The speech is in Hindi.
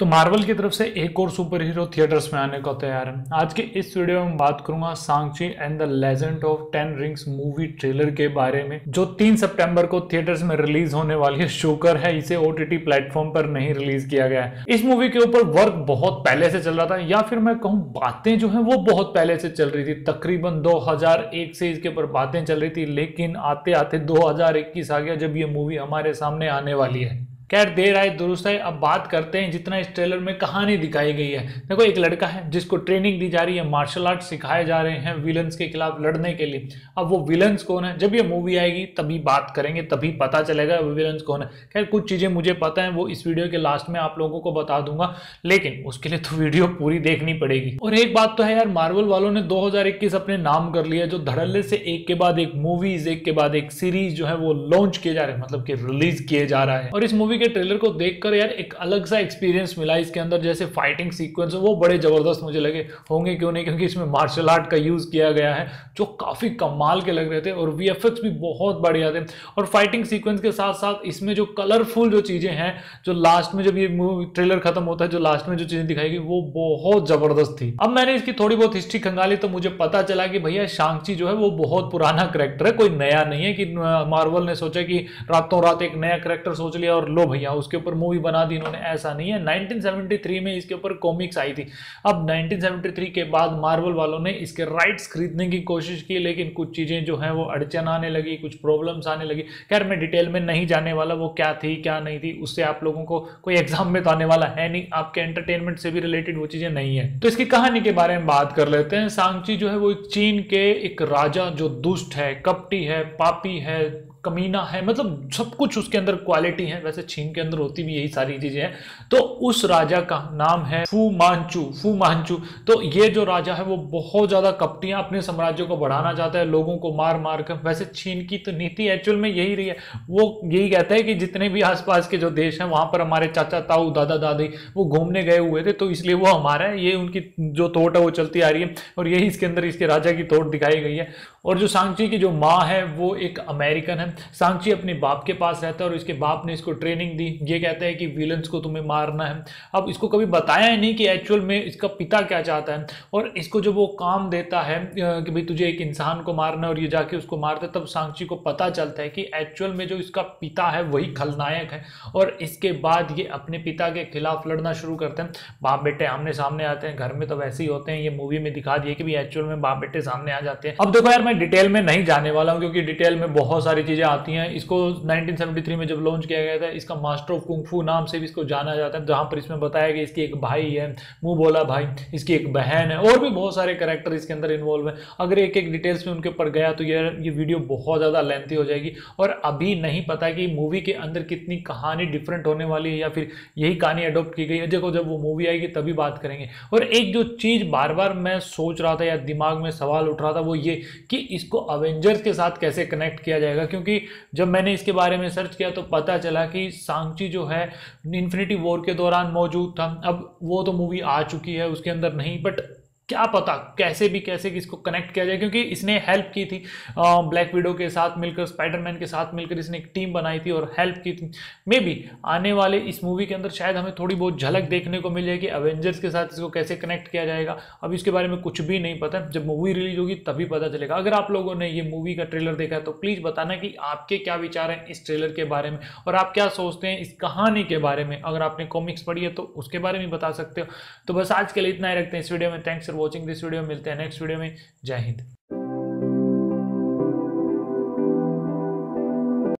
तो मार्वल की तरफ़ से एक और सुपर हीरो थिएटर्स में आने को तैयार है। आज के इस वीडियो में बात करूँगा Shang-Chi and the legend of ten rings movie trailer के बारे में, जो 3 सितंबर को थिएटर्स में रिलीज़ होने वाली है। शोकर है, इसे ओटीटी प्लेटफॉर्म पर नहीं रिलीज़ किया गया है। इस मूवी के ऊपर वर्क बहुत पहले से चल रहा था, या फिर मैं कहूँ बातें जो है वो बहुत पहले से चल रही थी। तकरीबन दो हज़ार एक से इसके ऊपर बातें चल रही थी, लेकिन आते आते दो हज़ार इक्कीस आ गया जब ये मूवी हमारे सामने आने वाली है। खैर देर आए, दुरुस्त है अब बात करते हैं जितना इस ट्रेलर में कहानी दिखाई गई है। देखो, एक लड़का है जिसको ट्रेनिंग दी जा रही है मार्शल आर्ट सिखाए जा रहे हैं विलन्स के खिलाफ लड़ने के लिए। अब वो विलन्स कौन है? जब ये मूवी आएगी, तभी बात करेंगे, तभी पता चलेगा वो विलन्स कौन है। खैर, कुछ चीज़ें मुझे पता है, वो इस वीडियो के लास्ट में आप लोगों को बता दूँगा, लेकिन उसके लिए तो वीडियो पूरी देखनी पड़ेगी। और एक बात तो है यार मार्वल वालों ने दो हज़ार इक्कीस अपने नाम कर लिया, जो धड़ल्ले से एक के बाद एक मूवीज़ एक के बाद एक सीरीज़ जो है वो लॉन्च किए जा रहे हैं मतलब कि रिलीज़ किए जा रहा है। और इस मूवी के ट्रेलर को देखकर यार एक अलग सा एक्सपीरियंस मिला इसके अंदर, जैसे फाइटिंग सीक्वेंस वो बड़े ज़बरदस्त मुझे लगे। होंगे क्यों नहीं? क्योंकि इसमें मार्शल आर्ट का यूज़ किया गया है, जो काफ़ी कमाल के लग रहे थे और वीएफएक्स भी बहुत बढ़िया थे। और फाइटिंग सीक्वेंस के साथ साथ इसमें जो कलरफुल जो चीज़ें हैं, जो लास्ट में जब ये ट्रेलर खत्म होता है, जो लास्ट में जो चीज़ें दिखाई गई, वो बहुत ज़बरदस्त थी। अब मैंने इसकी थोड़ी बहुत हिस्ट्री खंगाली तो मुझे पता चला कि भैया शांगची जो है वो बहुत पुराना करेक्टर है, कोई नया नहीं है कि मार्वल ने सोचा कि रातों रात एक नया करेक्टर सोच लिया और लो भैया, उसके ऊपर मूवी बना दी इन्होंने, ऐसा नहीं है। 1973 में इसके ऊपर कॉमिक्स आई थी। अब 1973 के बाद मार्वल वालों ने इसके राइट्स खरीदने की कोशिश की, लेकिन कुछ चीज़ें जो हैं वो अड़चन आने लगी, कुछ प्रॉब्लम्स आने लगी। खैर, मैं डिटेल में नहीं जाने वाला वो क्या थी, क्या नहीं थी, उससे आप लोगों को कोई एग्ज़ाम में तो आने वाला है नहीं। आपके एंटरटेनमेंट से भी रिलेटेड वो चीज़ें नहीं है। तो इसकी कहानी के बारे में बात कर लेते हैं। सांगची जो है वो एक चीन के एक राजा जो दुष्ट है, कपटी है, पापी है कमीना है मतलब सब कुछ उसके अंदर क्वालिटी है, वैसे छीन के अंदर होती भी यही सारी चीज़ें हैं। तो उस राजा का नाम है फू मानचू फू मानचू तो ये जो राजा है, वो बहुत ज़्यादा कपटियाँ अपने साम्राज्य को बढ़ाना चाहता है, लोगों को मार मार कर। वैसे चीन की तो नीति एक्चुअल में यही रही है। वो यही कहता है कि जितने भी आसपास के जो देश हैं, वहाँ पर हमारे चाचा, ताऊ, दादा, दादी, वो घूमने गए हुए थे तो इसलिए वो हमारा है। ये उनकी जो तोट है, वो चलती आ रही है और यही इसके अंदर इसके राजा की तोट दिखाई गई है। और जो सांची की जो माँ है, वो एक अमेरिकन है सांची अपने बाप के पास रहता है और इसके बाप ने इसको ट्रेनिंग दी। ये कहता है कि विलन्स को तुम्हें मारना है। अब इसको कभी बताया ही नहीं कि एक्चुअल में इसका पिता क्या चाहता है। और इसको जब वो काम देता है कि भाई तुझे एक इंसान को मारना है और ये जाके उसको मारता है, तब सांची को पता चलता है कि एक्चुअल में जो इसका पिता है, वही खलनायक है। और इसके बाद ये अपने पिता के खिलाफ लड़ना शुरू करते हैं। बाप बेटे आमने सामने आते हैं। घर में तो वैसे ही होते हैं। ये मूवी में दिखा दिए कि भी एक्चुअल में बाप बेटे सामने आ जाते हैं। अब देखो यार, मैं डिटेल में नहीं जाने वाला हूँ, क्योंकि डिटेल में बहुत सारी चीज़ें आती हैं। इसको 1973 में जब लॉन्च किया गया था, इसका मास्टर ऑफ़ कुंगफू नाम से भी इसको जाना जाता है। जहाँ पर इसमें बताया गया, इसकी एक भाई है, मुँह बोला भाई, इसकी एक बहन है, और भी बहुत सारे करेक्टर इसके अंदर इन्वॉल्व है। अगर एक एक डिटेल्स में उनके ऊपर गया तो ये ये वीडियो बहुत ज़्यादा लेंथी हो जाएगी। और अभी नहीं पता कि मूवी के अंदर कितनी कहानी डिफरेंट होने वाली है या फिर यही कहानी अडोप्ट की गई है। देखो, जब वो मूवी आएगी तभी बात करेंगे। और एक जो चीज़ बार बार मैं सोच रहा था या दिमाग में सवाल उठ रहा था वो ये कि इसको अवेंजर्स के साथ कैसे कनेक्ट किया जाएगा? क्योंकि जब मैंने इसके बारे में सर्च किया तो पता चला कि सांगची जो है इन्फिनिटी वॉर के दौरान मौजूद था। अब वो तो मूवी आ चुकी है, उसके अंदर नहीं बट क्या पता कैसे भी कैसे इसको कनेक्ट किया जाए, क्योंकि इसने हेल्प की थी ब्लैक विडो के साथ मिलकर स्पाइडरमैन के साथ मिलकर इसने एक टीम बनाई थी और हेल्प की थी। मे बी आने वाले इस मूवी के अंदर शायद हमें थोड़ी बहुत झलक देखने को मिल जाएगी अवेंजर्स के साथ इसको कैसे कनेक्ट किया जाएगा। अब इसके बारे में कुछ भी नहीं पता, जब मूवी रिलीज़ होगी तभी पता चलेगा। अगर आप लोगों ने ये मूवी का ट्रेलर देखा है तो प्लीज़ बताना कि आपके क्या विचार हैं इस ट्रेलर के बारे में और आप क्या सोचते हैं इस कहानी के बारे में। अगर आपने कॉमिक्स पढ़ी है तो उसके बारे में बता सकते हो। तो बस आज के लिए इतना ही रखते हैं इस वीडियो में। थैंक्स वॉचिंग दिस वीडियो मिलते हैं नेक्स्ट वीडियो में. जय हिंद.